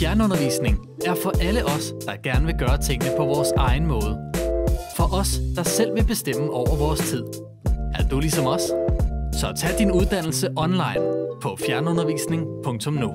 Fjernundervisning er for alle os, der gerne vil gøre tingene på vores egen måde. For os, der selv vil bestemme over vores tid. Er du ligesom os? Så tag din uddannelse online på fjernundervisning.nu.